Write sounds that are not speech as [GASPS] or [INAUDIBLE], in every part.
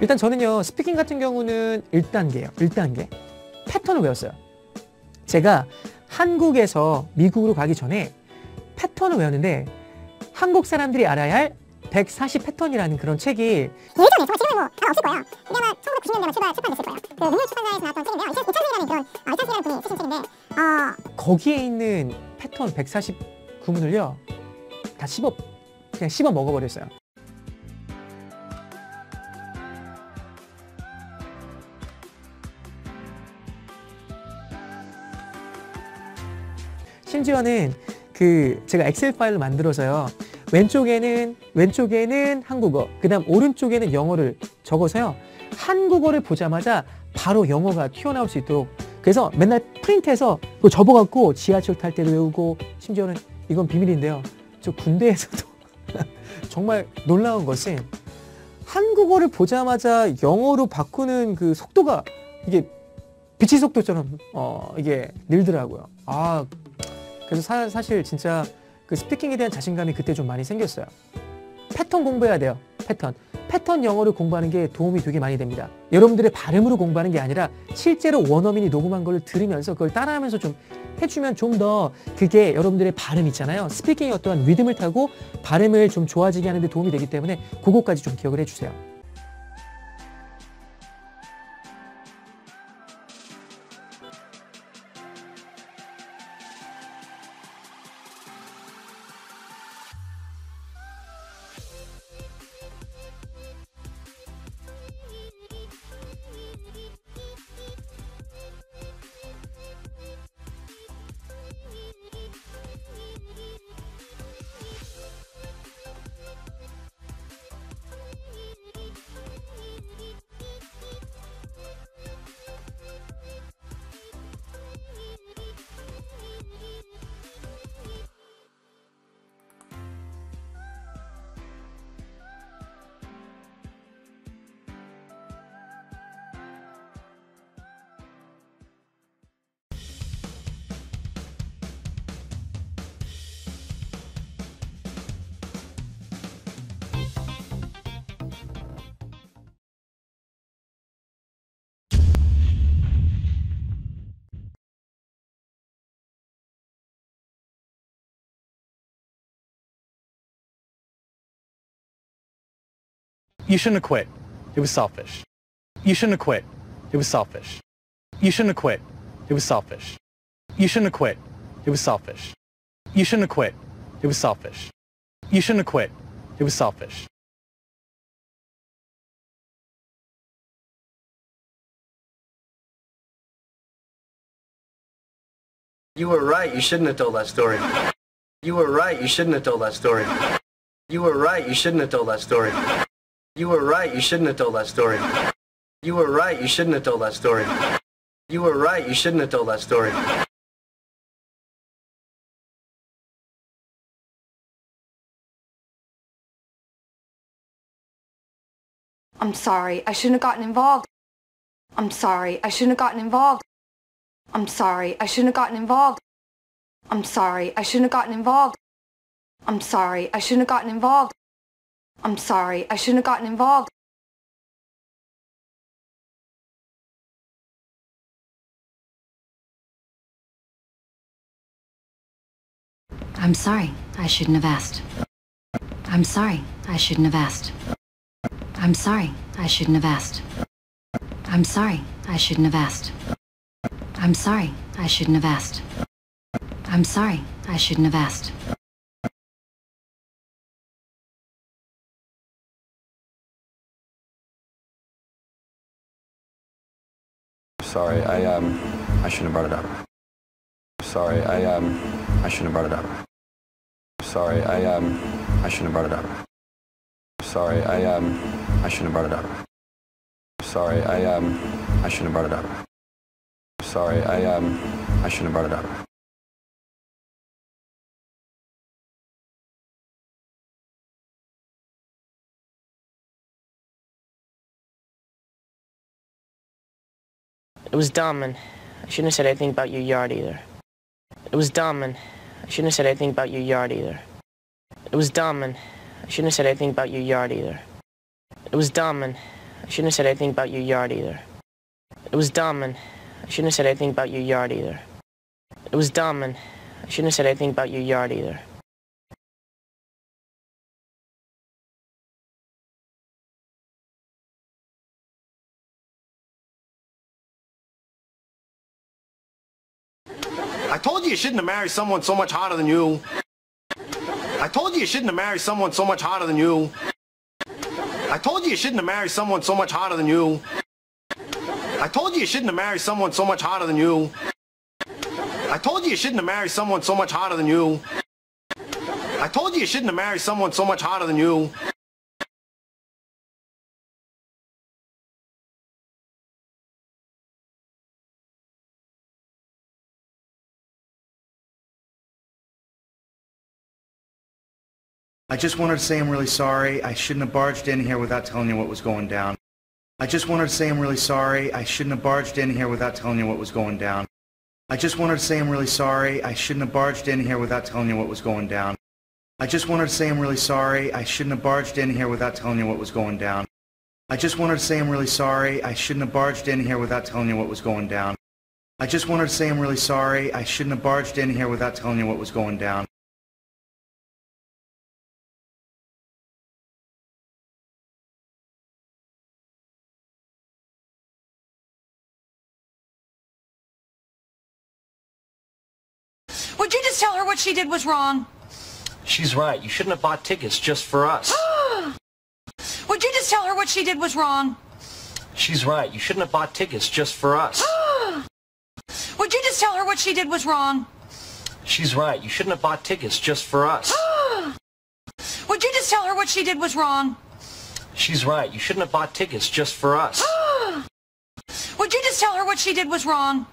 일단 저는요 스피킹 같은 경우는 1단계예요 1단계 패턴을 외웠어요 제가 한국에서 미국으로 가기 전에 패턴을 외웠는데 한국 사람들이 알아야 할 140 패턴이라는 그런 책이 예전에 정말 지금은 뭐 다 없을 거예요. 이게 아마 1990년대만 출발, 출판됐을 거예요. 그 능력 출판사에서 나왔던 책인데요. 이찬- 이찬승이라는 그런 어, 이찬승이라는 분이 쓰신 책인데 어, 거기에 있는 패턴 140 구문을요 다 씹어 그냥 씹어 먹어버렸어요 심지어는 그 제가 엑셀 파일을 만들어서요. 왼쪽에는 왼쪽에는 한국어 그다음 오른쪽에는 영어를 적어서요. 한국어를 보자마자 바로 영어가 튀어나올 수 있도록. 그래서 맨날 프린트해서 그거 접어갖고 지하철 탈 때도 외우고 심지어는 이건 비밀인데요. 저 군대에서도 [LAUGHS] 정말 놀라운 것은 한국어를 보자마자 영어로 바꾸는 그 속도가 이게 빛의 속도처럼 어 이게 늘더라고요. 아 그래서 사, 사실 진짜 그 스피킹에 대한 자신감이 그때 좀 많이 생겼어요. 패턴 공부해야 돼요. 패턴. 패턴 영어를 공부하는 게 도움이 되게 많이 됩니다. 여러분들의 발음으로 공부하는 게 아니라 실제로 원어민이 녹음한 걸 들으면서 그걸 따라하면서 좀 해주면 좀 더 그게 여러분들의 발음 있잖아요. 스피킹의 어떠한 리듬을 타고 발음을 좀 좋아지게 하는 데 도움이 되기 때문에 그거까지 좀 기억을 해주세요. You shouldn't have quit. It was selfish. You shouldn't have quit. It was selfish. You shouldn't have quit. It was selfish. You shouldn't have quit. It was selfish. You shouldn't have quit. It was selfish. You shouldn't have quit. It was selfish. You were right, you shouldn't have told that story. You were right, you shouldn't have told that story. You were right, you shouldn't have told that story. You were right, you shouldn't have told that story. You were right, you shouldn't have told that story. You were right, you shouldn't have told that story. I'm sorry, I shouldn't have gotten involved. I'm sorry, I shouldn't have gotten involved. I'm sorry, I shouldn't have gotten involved. I'm sorry, I shouldn't have gotten involved. I'm sorry, I shouldn't have gotten involved. I'm sorry, I shouldn't have gotten involved. I'm sorry. I shouldn't have asked. I'm sorry. I shouldn't have asked. I'm sorry. I shouldn't have asked. I'm sorry. I shouldn't have asked. I'm sorry. I shouldn't have asked. I'm sorry. I shouldn't have asked. Sorry, I um, I shouldn't have brought it up. Sorry, I um, I shouldn't have brought it up. Sorry, I um, I shouldn't have brought it up. Sorry, I um, I shouldn't have brought it up. Sorry, I um, I shouldn't have brought it up. Sorry, I um, I shouldn't have brought it up. It was dumb, and I shouldn't have said anything about your yard either. It was dumb, and I shouldn't have said anything about your yard either. It was dumb, and I shouldn't have said anything about your yard either. It was dumb, and I shouldn't have said anything about your yard either. It was dumb, and I shouldn't have said anything about your yard either. It was dumb, and I shouldn't have said anything about your yard either. You you shouldn't have married someone so much hotter than you. I told you you shouldn't have married someone so much hotter than you. I told you you shouldn't have married someone so much hotter than you. I told you you shouldn't have married someone so much hotter than you. I told you you shouldn't have married someone so much hotter than you. I told you you shouldn't have married someone so much hotter than you. I just wanted to say I'm really sorry. I shouldn't have barged in here without telling you what was going down. I just wanted to say I'm really sorry. I shouldn't have barged in here without telling you what was going down. I just wanted to say I'm really sorry. I shouldn't have barged in here without telling you what was going down. I just wanted to say I'm really sorry. I shouldn't have barged in here without telling you what was going down. I just wanted to say I'm really sorry. I shouldn't have barged in here without telling you what was going down. I just wanted to say I'm really sorry. I shouldn't have barged in here without telling you what was going down. Would you just tell her what she did was wrong? She's right. You shouldn't have bought tickets just for us. [GASPS] Would you just tell her what she did was wrong? She's right. You shouldn't have bought tickets just for us. [GASPS] Would you just tell her what she did was wrong? She's right. You shouldn't have bought tickets just for us. [GASPS] Would you just tell her what she did was wrong? She's right. You shouldn't have bought tickets just for us. Would you just tell her what she did was wrong?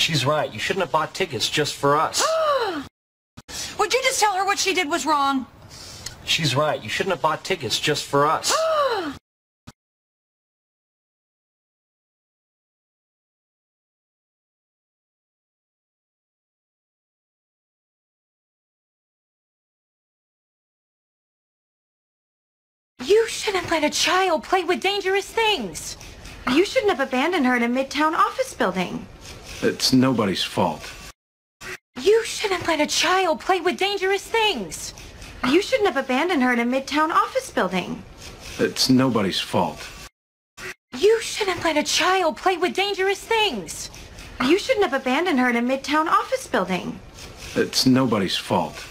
She's right. You shouldn't have bought tickets just for us. [GASPS] Would you just tell her what she did was wrong? She's right. You shouldn't have bought tickets just for us. [GASPS] You shouldn't let a child play with dangerous things. You shouldn't have abandoned her in a midtown office building. It's nobody's fault. You shouldn't let a child play with dangerous things. You shouldn't have abandoned her in a midtown office building. It's nobody's fault. You shouldn't let a child play with dangerous things. You shouldn't have abandoned her in a midtown office building. It's nobody's fault.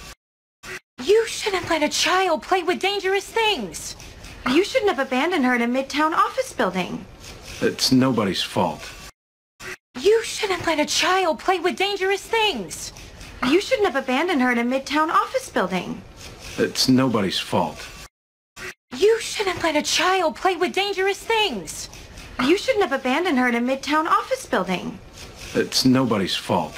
You shouldn't let a child play with dangerous things. You shouldn't have abandoned her in a midtown office building. It's nobody's fault. You shouldn't let a child play with dangerous things. You shouldn't have abandoned her in a midtown office building. It's nobody's fault. You shouldn't let a child play with dangerous things. You shouldn't have abandoned her in a midtown office building. It's nobody's fault.